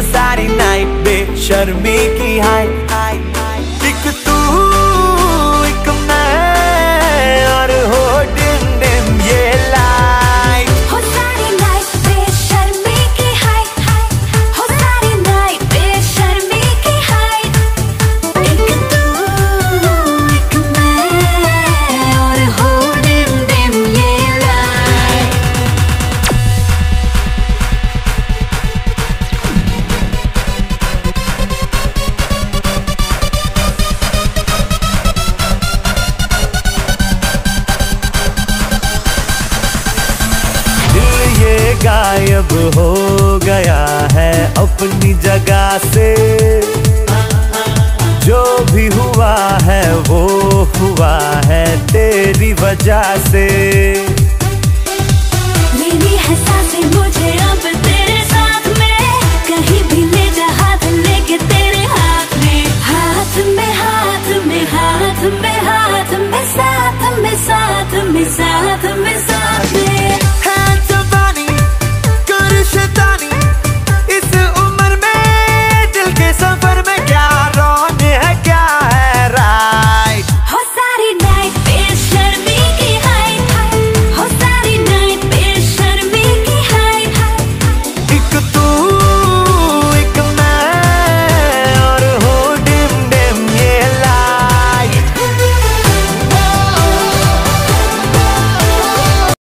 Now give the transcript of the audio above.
ओ सारी नाइट बेशर्मी की हाइट गायब हो गया है अपनी जगह से। जो भी हुआ है, वो हुआ है तेरी वजह से। मुझे साथ में। हाथ, लेके तेरे हाथ में। हाथ में हाथ में हाथ में हाथ में, साथ में साथ में साथ में, साथ